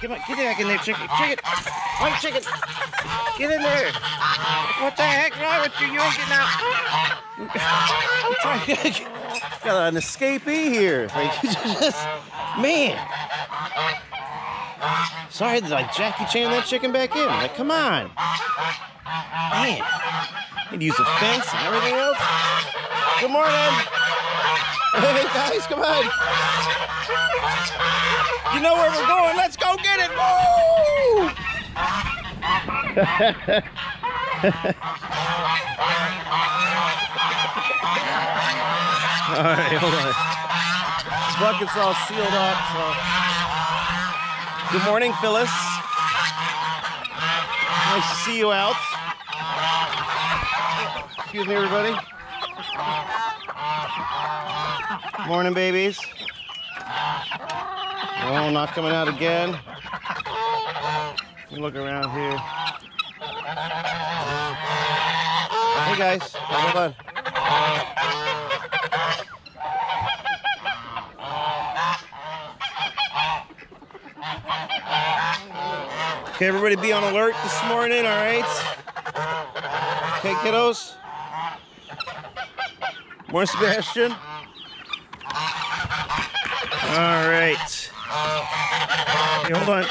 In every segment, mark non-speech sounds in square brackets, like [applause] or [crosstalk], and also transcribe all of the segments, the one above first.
Come on, get back in there, chicken. Chicken. One chicken. Get in there. What the heck's wrong with you? You ain't getting out. [laughs] Got an escapee here. [laughs] Like, just, man. Sorry, I Jackie Chan that chicken back in? Like, come on. Man. You'd use the fence and everything else. Good morning. [laughs] Hey, guys, come on. You know where we're going. Let's go get it. Woo! [laughs] all right, hold on. This bucket's all sealed up, so. Good morning, Phyllis. Nice to see you out. Excuse me, everybody. Morning, babies. Oh, not coming out again. Let me look around here. Hey, guys. Hold on. Okay, everybody be on alert this morning, all right? Okay, kiddos. More Sebastian. All right. Hey, hold on.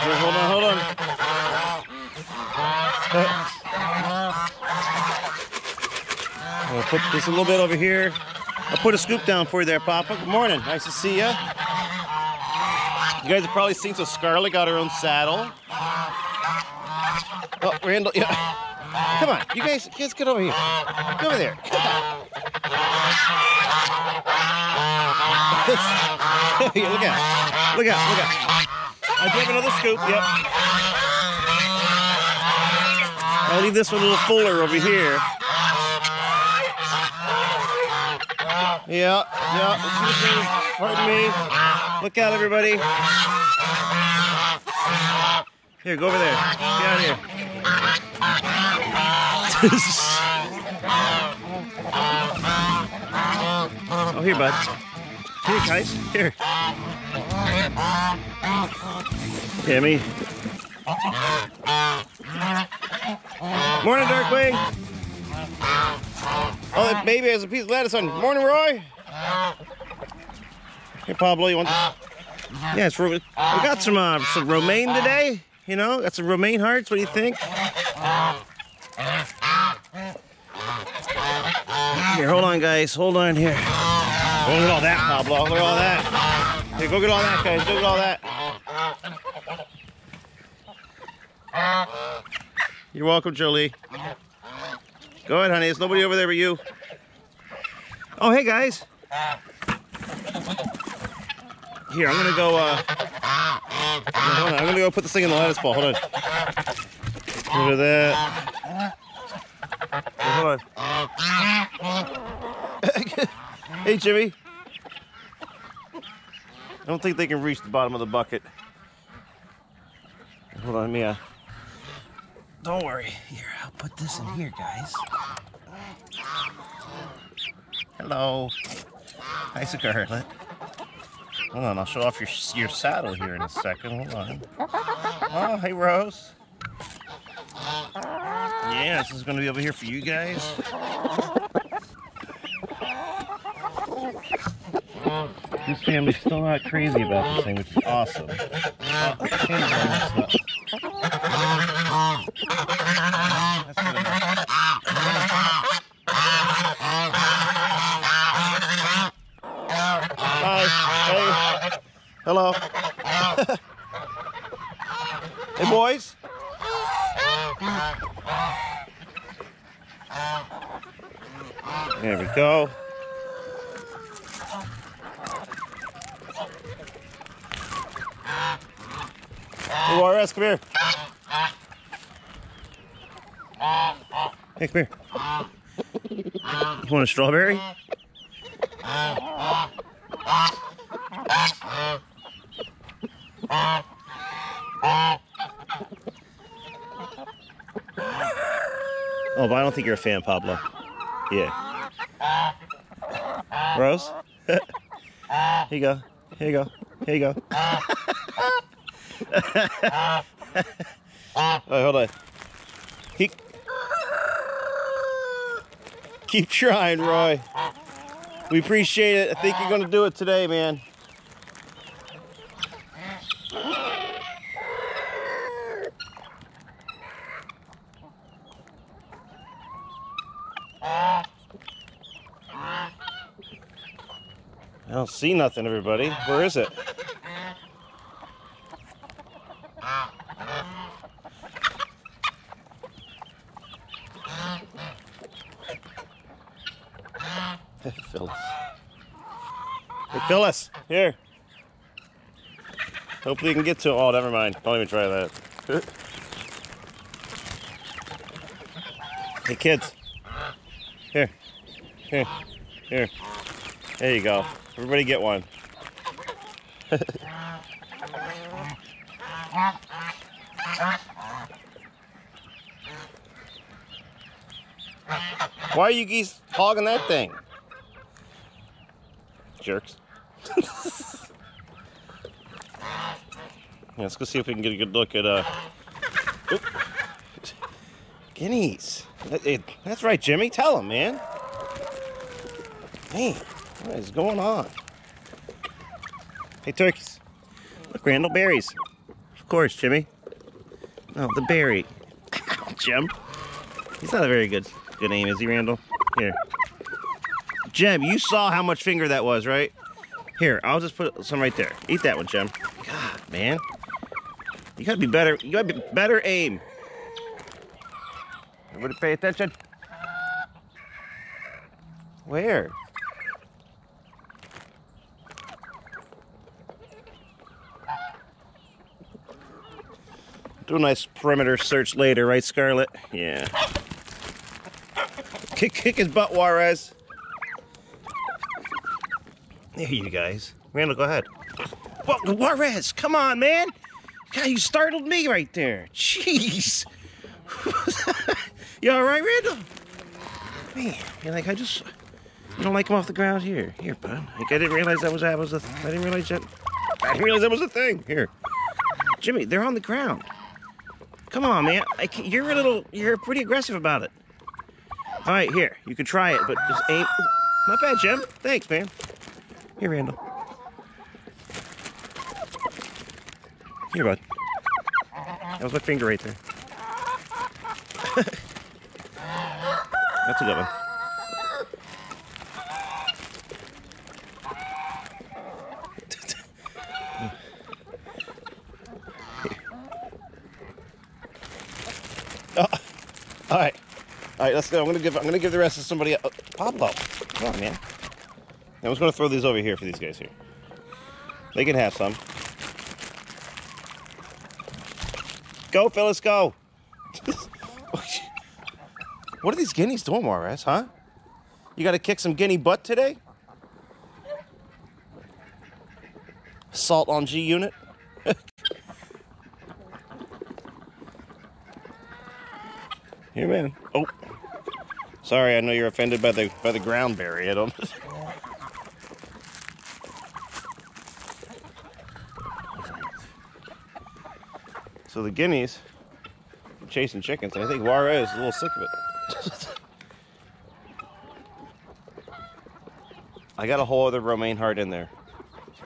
Hold on, hold on. Uh, I'll put this a little bit over here. I'll put a scoop down for you there, Papa. Good morning. Nice to see ya. You guys have probably seen so Scarlett got her own saddle. Oh, Randall, yeah. Come on, you guys, kids, get over here. Get over there. [laughs] On. Look out. Look out, look out. I do have another scoop, yep. I'll leave this one a little fuller over here. Yeah, yeah, pardon me. Look out, everybody. Here, go over there. Get out here. [laughs] oh, here, bud. Here, guys. Here. Tammy. Morning, Darkwing. Oh, that baby has a piece of lettuce on. Morning, Roy. Hey, Pablo, you want this? Yeah, it's we got some uh, some romaine today. You know, got some romaine hearts. What do you think? Here, hold on, guys. Hold on here. Oh, look at all that, Pablo. Look at all that. Here, go get all that, guys. Go get all that. You're welcome, Jolie. Go ahead, honey. There's nobody over there but you. Oh, hey, guys. Here, I'm gonna go. Uh, hold on, I'm gonna go put this thing in the lettuce bowl. Hold on. Look at that. Hold on. Hey, Jimmy. I don't think they can reach the bottom of the bucket. Hold on, Mia. Don't worry. Here, I'll put this in here, guys. Hello. Hi, Scarlett. Hold on, I'll show off your your saddle here in a second. Hold on. Oh, hey, Rose. Yeah, this is going to be over here for you guys. This family's still not crazy about this thing, which is awesome. Hi. Hey. Hello. hey, boys. There we go. Juarez, come here. Hey, come here. You want a strawberry? Oh, but I don't think you're a fan, Pablo. Yeah. Rose? [laughs] Here you go. Here you go. Here you go. Right, hold on. He... Keep trying, Roy. We appreciate it. I think you're going to do it today, man. I don't see nothing, everybody. Where is it? [laughs] Phyllis. Hey, Phyllis, here. Hopefully you can get to it. Oh, never mind. Don't even try that. hey, kids. Here. Here. Here. There you go. Everybody get one. [laughs] Why are you geese hogging that thing? Jerks. yeah, let's go see if we can get a good look at uh guineas. It- that's right, Jimmy. Tell him, man. Man, what is going on? Hey, turkeys. Look, Randall, berries. Of course, Jimmy. Oh, the berry. [laughs] Jim. He's not a very good good aim, is he, Randall? Here. Jim, you saw how much finger that was, right? Here, I'll just put some right there. Eat that one, Jim. God, man. You gotta be better. You gotta be better aim. Everybody pay attention. Where? Do a nice perimeter search later, right, Scarlett? Yeah. Kick, kick his butt, Juarez. There you guys. Randall, go ahead. Whoa, Juarez, come on, man. God, you startled me right there. Jeez. [laughs] you all right, Randall? Man, you're like, I just, you don't like him off the ground? Here, here, bud. Like, I didn't realize that was, that was a, I didn't realize that, I didn't realize that was a thing. Here. Jimmy, they're on the ground. Come on, man. You're a little, you're pretty aggressive about it. All right, here. You can try it, but just aim. Not bad, Jim. Thanks, man. Here, Randall. Here, bud. That was my finger right there. [laughs] That's a good one. [laughs] Oh, all right, all right. Let's go. I'm gonna give. I'm gonna give the rest to somebody. Else. Pablo, come on, man. I was gonna throw these over here for these guys here. They can have some. Go, Phyllis, go. [laughs] what are these guineas doing, Juarez, huh? You got to kick some guinea butt today? Assault on G unit? [laughs] Here, man. Oh. Sorry, I know you're offended by the by the ground berry. I don't. [laughs] so the guineas chasing chickens, and I think Juarez is a little sick of it. [laughs] I got a whole other romaine heart in there.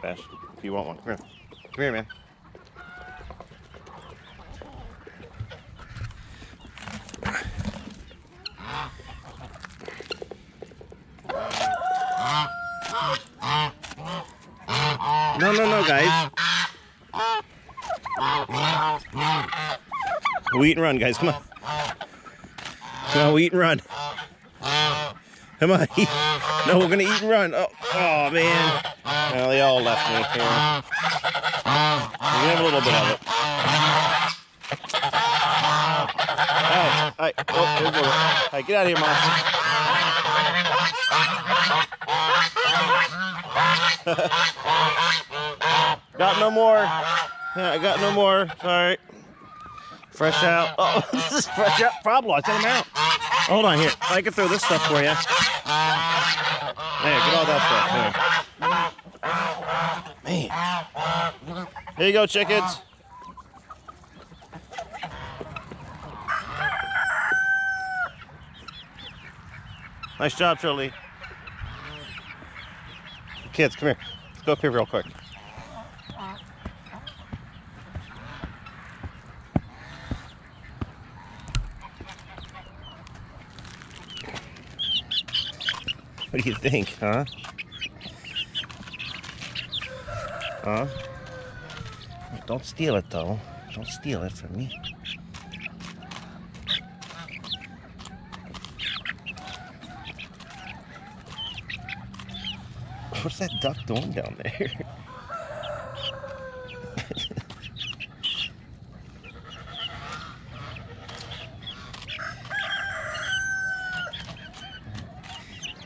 If you want one, come here. Come here, man. No, no, no, guys. We eat and run, guys. Come on. Come on, we eat and run. Come on. [laughs] No, we're gonna eat and run. Oh, oh man. Well, they all left me here. Can have a little bit of it. Alright, alright. Oh, here's one. Alright, get out of here, monster. [laughs] got no more. I got no more. Sorry. Fresh out. Oh, [laughs] this is fresh out. Pablo, I sent him out. Hold on here. I can throw this stuff for you. There, get all that stuff. There. Man. Here you go, chickens. Nice job, Charlie. Kids, come here. Let's go up here real quick. What do you think, huh? Huh? Don't steal it, though. Don't steal it from me. What's that duck doing down there? [laughs]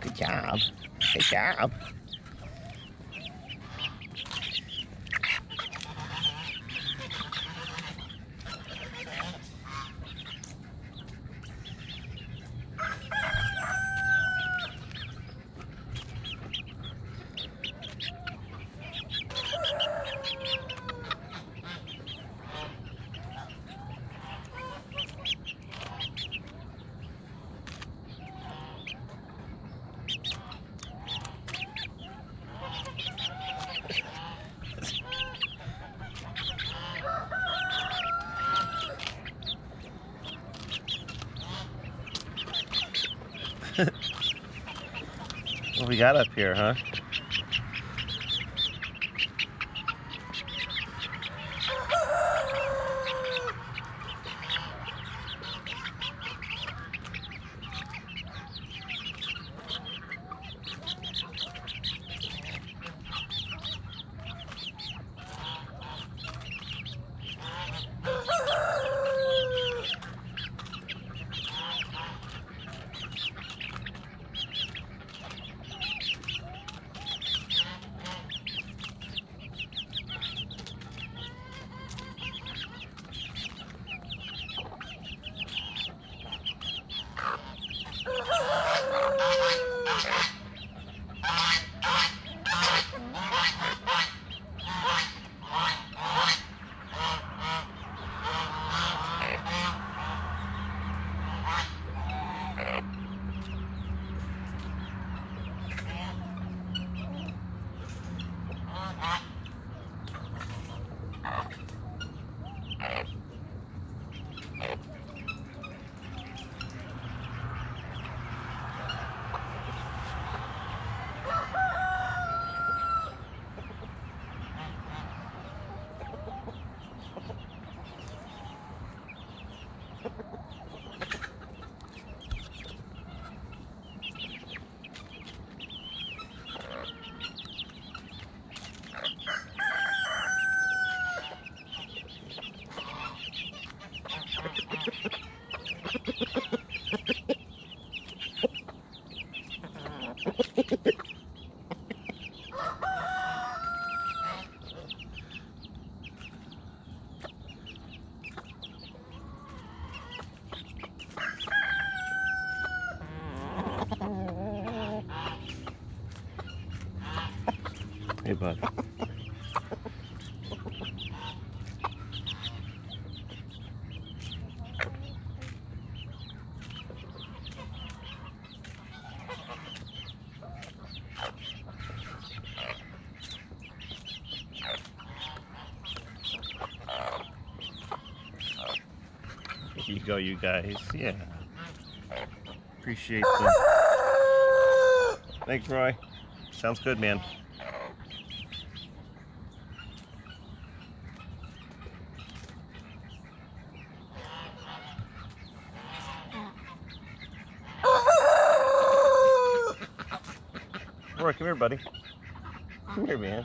Good job. Good job. [laughs] What we got up here, huh? Bud. You go, you guys. Yeah. Appreciate the. Thanks, Roy. Sounds good, man. Roy, come here, buddy. Come here, man.